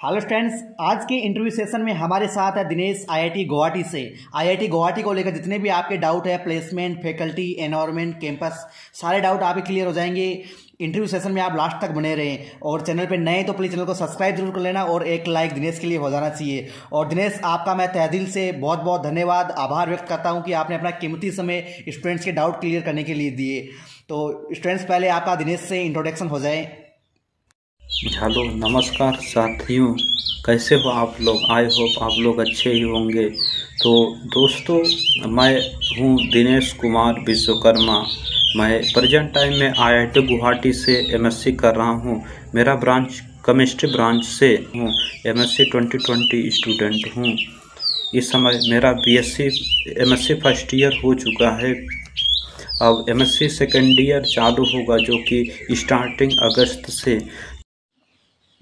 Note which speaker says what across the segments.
Speaker 1: Hello students, आज के interview session में हमारे साथ है दिनेश आईआईटी गुवाहाटी से। आईआईटी गुवाहाटी को लेकर जितने भी आपके डाउट है प्लेसमेंट फैकल्टी एनवायरनमेंट कैंपस सारे डाउट आपके क्लियर हो जाएँगे। इंटरव्यू सेशन में आप लास्ट तक बने रहें और चैनल पे नए तो प्लीज़ चैनल को सब्सक्राइब ज़रूर कर लेना और एक लाइक दिनेश के लिए हो जाना चाहिए। और दिनेश, आपका मैं तहदिल से बहुत बहुत धन्यवाद, आभार व्यक्त करता हूँ कि आपने अपना कीमती समय स्टूडेंट्स के डाउट क्लियर करने के लिए दिए। तो स्टूडेंट्स पहले आपका दिनेश से इंट्रोडक्शन हो जाए।
Speaker 2: हेलो नमस्कार साथियों, कैसे हो आप लोग? आई होप आप लोग अच्छे ही होंगे। तो दोस्तों, मैं हूँ दिनेश कुमार विश्वकर्मा। मैं प्रेजेंट टाइम में आईआईटी गुवाहाटी से एमएससी कर रहा हूँ। मेरा ब्रांच, केमिस्ट्री ब्रांच से हूँ। एमएससी 2020 स्टूडेंट हूँ। इस समय मेरा बीएससी एमएससी फ़र्स्ट ईयर हो चुका है। अब एमएससी सेकेंड ईयर चालू होगा, जो कि स्टार्टिंग अगस्त से।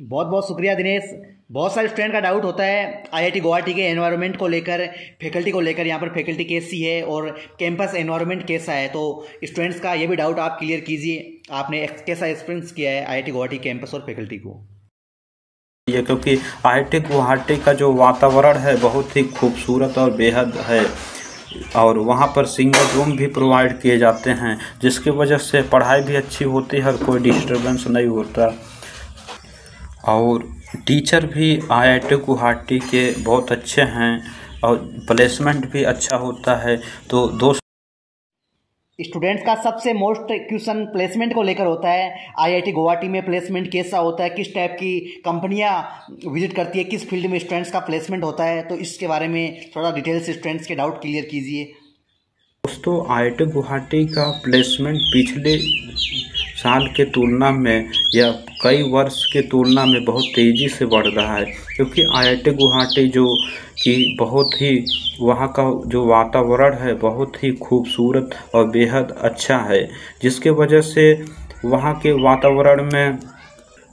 Speaker 1: बहुत बहुत शुक्रिया दिनेश। बहुत सारे स्टूडेंट का डाउट होता है आईआईटी गुवाहाटी के एनवायरनमेंट को लेकर फैकल्टी को लेकर, यहाँ पर फैकल्टी कैसी है और कैंपस एनवायरनमेंट कैसा है? तो स्टूडेंट्स का ये भी डाउट आप क्लियर कीजिए। आपने कैसा एक्सपीरियंस किया है आईआईटी गुवाहाटी कैंपस और फैकल्टी को?
Speaker 2: ये क्योंकि आईआईटी गुवाहाटी का जो वातावरण है बहुत ही खूबसूरत और बेहद है। और वहाँ पर सिंगल रूम भी प्रोवाइड किए जाते हैं, जिसकी वजह से पढ़ाई भी अच्छी होती है और कोई डिस्टर्बेंस नहीं होता। और टीचर भी आई आई आईआईटी गुवाहाटी के बहुत अच्छे हैं और प्लेसमेंट भी अच्छा होता है। तो दोस्त
Speaker 1: स्टूडेंट्स का सबसे मोस्ट क्वेश्चन प्लेसमेंट को लेकर होता है। आईआईटी गुवाहाटी में प्लेसमेंट कैसा होता है किस टाइप की कंपनियाँ विज़िट करती है किस फ़ील्ड में स्टूडेंट्स का प्लेसमेंट होता है तो इसके बारे में थोड़ा डिटेल से स्टूडेंट्स के डाउट क्लियर कीजिए।
Speaker 2: दोस्तों आई गुवाहाटी का प्लेसमेंट पिछले साल के तुलना में या कई वर्ष के तुलना में बहुत तेज़ी से बढ़ रहा है, क्योंकि आईआईटी गुवाहाटी जो कि बहुत ही वहाँ का जो वातावरण है, बहुत ही खूबसूरत और बेहद अच्छा है, जिसके वजह से वहाँ के वातावरण में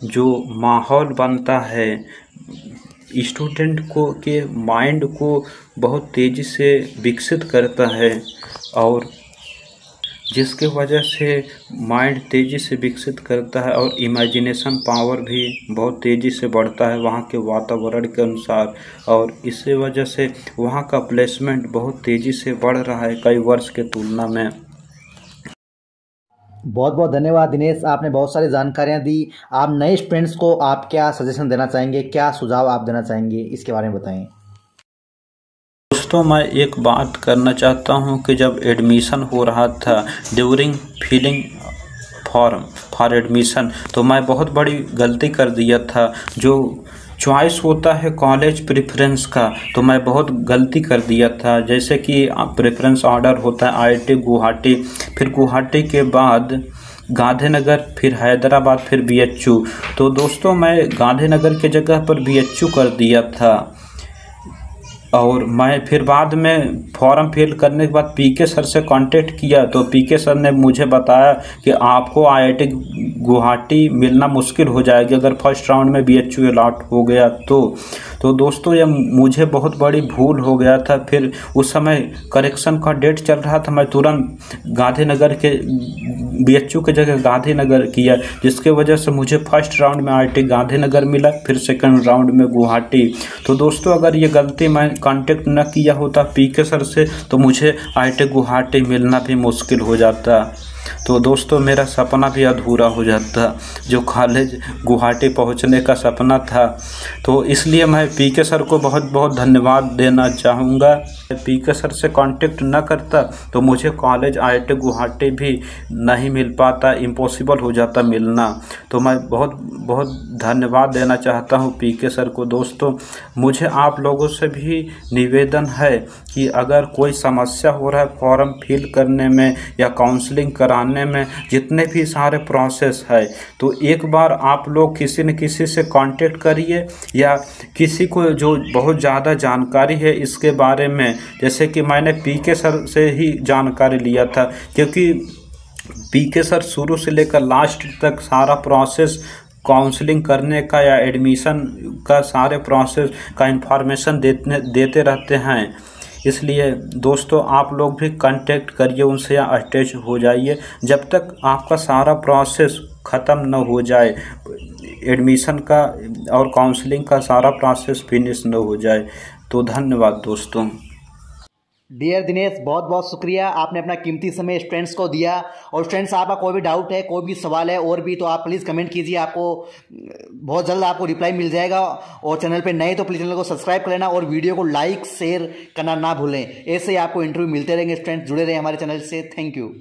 Speaker 2: जो माहौल बनता है, स्टूडेंट को के माइंड को बहुत तेज़ी से विकसित करता है और जिसके वजह से माइंड तेज़ी से विकसित करता है और इमेजिनेशन पावर भी बहुत तेज़ी से बढ़ता है वहाँ के वातावरण के अनुसार। और इसी वजह से वहाँ का प्लेसमेंट बहुत तेज़ी से बढ़ रहा है कई वर्ष के तुलना में।
Speaker 1: बहुत बहुत धन्यवाद दिनेश, आपने बहुत सारी जानकारियाँ दी। आप नए स्टूडेंट्स को आप क्या सजेशन देना चाहेंगे, क्या सुझाव आप देना चाहेंगे, इसके बारे में बताएँ।
Speaker 2: दोस्तों मैं एक बात करना चाहता हूँ कि जब एडमिशन हो रहा था during filling form for admission तो मैं बहुत बड़ी गलती कर दिया था। जो चॉइस होता है कॉलेज प्रेफरेंस का तो मैं बहुत गलती कर दिया था। जैसे कि प्रेफरेंस ऑर्डर होता है आईआईटी गुवाहाटी, फिर गुवाहाटी के बाद गांधीनगर, फिर हैदराबाद, फिर बीएचयू तो दोस्तों, मैं गांधीनगर के जगह पर बीएचयू कर दिया था। और मैं फिर बाद में फॉर्म फिल करने के बाद पीके सर से कांटेक्ट किया तो पीके सर ने मुझे बताया कि आपको आईआईटी गुवाहाटी मिलना मुश्किल हो जाएगी। अगर फ़र्स्ट राउंड में बी एच अलॉट हो गया तो तो दोस्तों ये मुझे बहुत बड़ी भूल हो गया था। फिर उस समय करेक्शन का डेट चल रहा था। मैं तुरंत गांधीनगर के बी एच के जगह गांधीनगर किया, जिसके वजह से मुझे फ़र्स्ट राउंड में आई गांधीनगर मिला, फिर सेकंड राउंड में गुवाहाटी। तो दोस्तों अगर ये गलती मैं कांटेक्ट न किया होता, पी के सर से तो मुझे आई गुवाहाटी मिलना भी मुश्किल हो जाता। तो दोस्तों, मेरा सपना भी अधूरा हो जाता, जो कॉलेज गुवाहाटी पहुँचने का सपना था। तो इसलिए मैं पी के सर को बहुत बहुत धन्यवाद देना चाहूँगा। पी के सर से कांटेक्ट न करता तो मुझे कॉलेज आई टी गुवाहाटी भी नहीं मिल पाता इम्पॉसिबल हो जाता मिलना। तो मैं बहुत बहुत धन्यवाद देना चाहता हूँ पी के सर को। दोस्तों, मुझे आप लोगों से भी निवेदन है कि अगर कोई समस्या हो रहा है फॉर्म फिल करने में या काउंसलिंग कराने में जितने भी सारे प्रोसेस है तो एक बार आप लोग किसी न किसी से कांटेक्ट करिए या किसी को जो बहुत ज़्यादा जानकारी है इसके बारे में, जैसे कि मैंने पी के सर से ही जानकारी लिया था, क्योंकि पी के सर शुरू से लेकर लास्ट तक सारा प्रोसेस काउंसलिंग करने का या एडमिशन का सारे प्रोसेस का इंफॉर्मेशन देते देते रहते हैं। इसलिए दोस्तों, आप लोग भी कांटेक्ट करिए, उनसे या अटैच हो जाइए। जब तक आपका सारा प्रोसेस ख़त्म न हो जाए एडमिशन का और काउंसलिंग का सारा प्रोसेस फिनिश न हो जाए तो धन्यवाद दोस्तों।
Speaker 1: डियर दिनेश बहुत बहुत शुक्रिया। आपने अपना कीमती समय स्टूडेंट्स को दिया। और स्टूडेंट्स आपका कोई भी डाउट है, कोई भी सवाल है, और भी तो आप प्लीज़ कमेंट कीजिए। आपको, बहुत जल्द आपको रिप्लाई मिल जाएगा। और चैनल पे नए तो प्लीज़ चैनल को सब्सक्राइब कर लेना। और वीडियो को लाइक शेयर करना ना भूलें। ऐसे ही आपको इंटरव्यू मिलते रहेंगे। स्टूडेंट्स जुड़े रहे हमारे चैनल से। Thank you